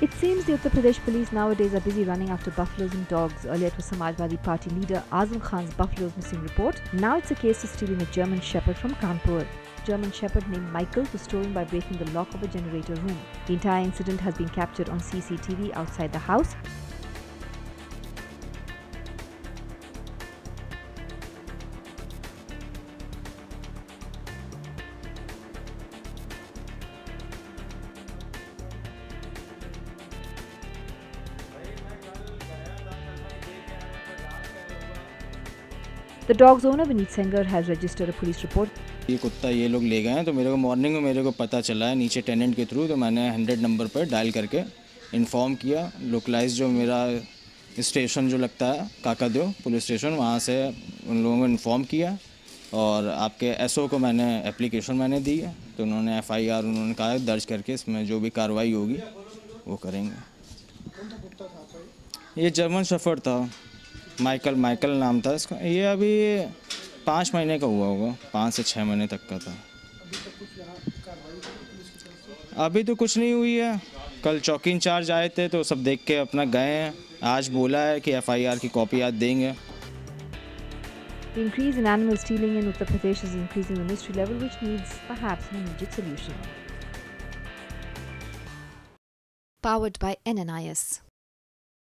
It seems the Uttar Pradesh police nowadays are busy running after buffaloes and dogs. Earlier it was Samajwadi Party leader Azam Khan's buffaloes missing report. Now it's a case of stealing a German Shepherd from Kanpur. German Shepherd named Michael was stolen by breaking the lock of a generator room. The entire incident has been captured on CCTV outside the house. The dog's owner, Vineet Sengar has registered a police report. ये कुत्ता ये लोग ले गए हैं तो मेरे को मॉर्निंग में मेरे को पता चला है, नीचे टेनेंट के थ्रू तो मैंने हंड्रेड नंबर पर डायल करके इन्फॉर्म किया लोकलाइज जो मेरा स्टेशन जो लगता है, काकादेव पुलिस स्टेशन वहाँ से उन लोगों को इन्फॉर्म किया और आपके एसओ को मैंने एप्लीकेशन मैंने दी है तो उन्होंने एफआईआर उन्होंने कहा दर्ज करके इसमें जो भी कार्रवाई होगी, वो करेंगे ये जर्मन सफ़र था माइकल माइकल नाम था इसका ये अभी पाँच महीने का हुआ होगा पाँच से छः महीने तक का था अभी तो कुछ नहीं हुई है कल चौकी इंचार्ज आए थे तो सब देख के अपना गए हैं आज बोला है कि एफआईआर की कॉपी आज देंगे The increase in animal stealing in Uttar Pradesh is increasing the mystery level, which needs perhaps an immediate solution. Powered by NNIS.